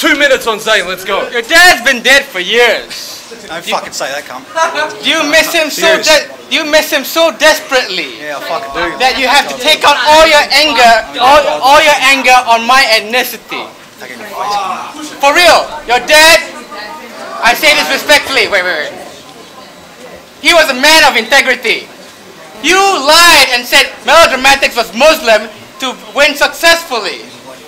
two minutes on Zain. Let's go. Your dad's been dead for years. Don't fucking say that, cunt. Do you miss him so de- do you miss him so desperately Yeah, I fucking do. that you have to take out all your anger all, all your anger on my ethnicity? Take it in your face, cunt. For real, your dad I say this respectfully. Wait, wait, wait. He was a man of integrity. You lied and said Melodramatics was Muslim to win successfully.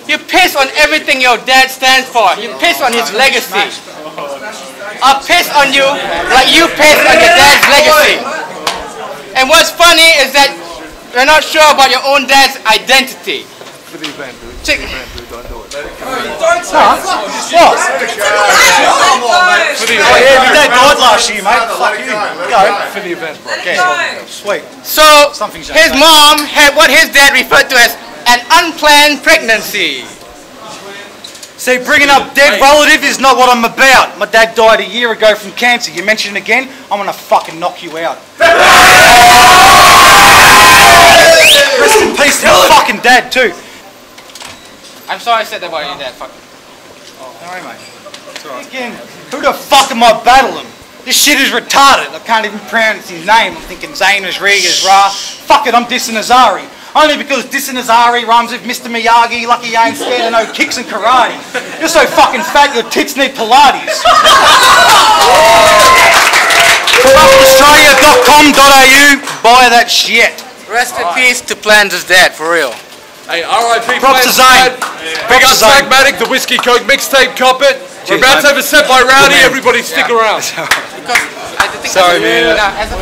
You piss on everything your dad stands for. You piss on his legacy. I'll piss on you like you piss on your dad's legacy. And what's funny is that you're not sure about your own dad's identity. Check. Oh, yeah, your dad died last year, mate. Fuck you. Go. For the event, bro. Yeah. Sweet. So his mom had what his dad referred to as an unplanned pregnancy. See, bringing up dead relative is not what I'm about. My dad died a year ago from cancer. You mention it again, I'm gonna fucking knock you out. Rest in peace to my fucking dad too. I'm sorry I said that about your dad. Fuck. Oh, sorry, mate. Again, who the fuck am I battling? This shit is retarded. I can't even pronounce his name. I'm thinking Zayn Rodriguez Ra. Fuck it, I'm dissing Azari. Only because dissing Azari rhymes with Mr. Miyagi, lucky you ain't scared of no kicks and karate. You're so fucking fat your tits need Pilates. CorruptAustralia.com.au Buy that shit. Rest in peace to Planz' as dad, for real. Hey, R.I.P. Props to Planz Zain. Dad. Big Props up. Pragmatic, the Whiskey Coke mixtape, cop it. We're about to have a set by Rowdy. Everybody stick around. Because I think Sorry, man. Nah, as a-